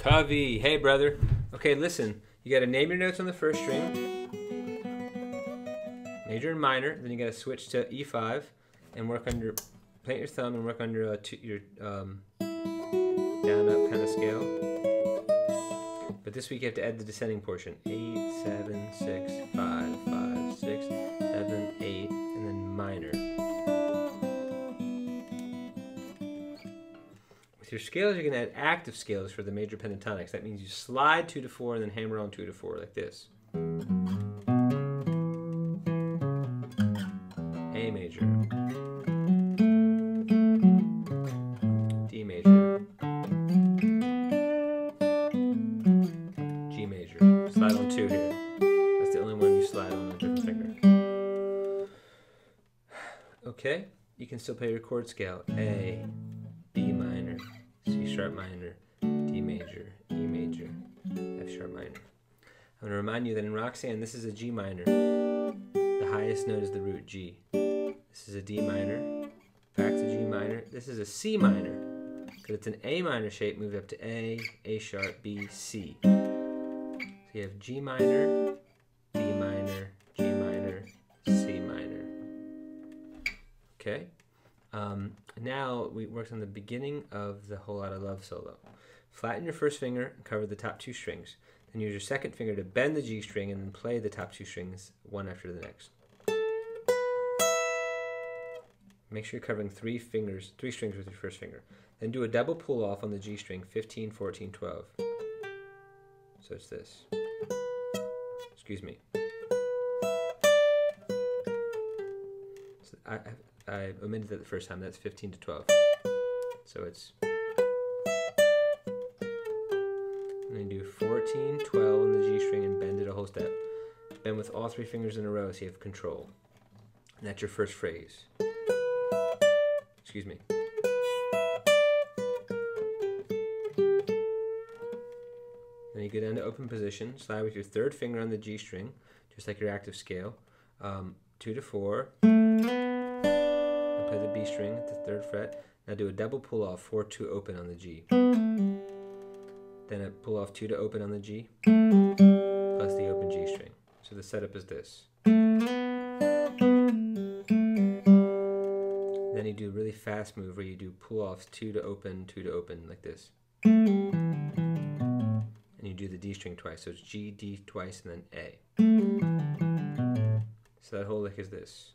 Kavi, hey brother. Okay, listen. You got to name your notes on the first string, major and minor. Then you got to switch to E5 and work on your plant your thumb and work your uh, your um, down up kind of scale. But this week you have to add the descending portion. Eight, seven, six, five, Your scales, you're going to add octave scales for the major pentatonics. That means you slide two to four and then hammer on two to four like this. A major. D major. G major. Slide on two here. That's the only one you slide on a different finger. Okay, you can still play your chord scale. A, sharp minor, D major, E major, F sharp minor. I'm going to remind you that in Roxanne, this is a G minor. The highest note is the root G. This is a D minor, back to G minor. This is a C minor. Because it's an A minor shape, moved up to A, A sharp, B, C. So you have G minor, D minor, G minor, C minor. Okay? Um, now we worked on the beginning of the Whole Lotta Love solo. Flatten your first finger and cover the top two strings. Then use your second finger to bend the G string and then play the top two strings one after the next. Make sure you're covering three fingers, three strings with your first finger. Then do a double pull off on the G string 15, 14, 12. So it's this. Excuse me. So I, I, omitted that the first time. That's 15 to 12. So it's. And then do 14, 12 on the G string and bend it a whole step. Bend with all three fingers in a row so you have control. And that's your first phrase. Excuse me. Then you go down to open position, slide with your third finger on the G string, just like your octave scale, um, two to four, play the B string at the third fret. Now do a double pull off, four to open on the G. Then a pull off two to open on the G, plus the open G string. So the setup is this. Then you do a really fast move where you do pull offs two to open, two to open, like this. And you do the D string twice. So it's G, D twice, and then A. So that whole lick is this.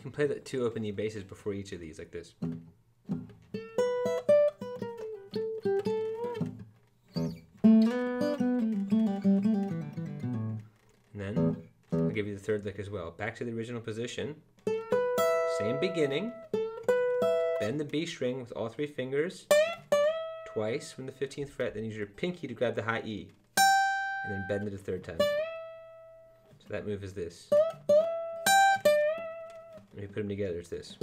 You can play the two open E basses before each of these, like this. And then I'll give you the third lick as well. Back to the original position. Same beginning. Bend the B string with all three fingers twice from the 15th fret. Then use your pinky to grab the high E. And then bend it a third time. So that move is this. Let me put them together. It's this.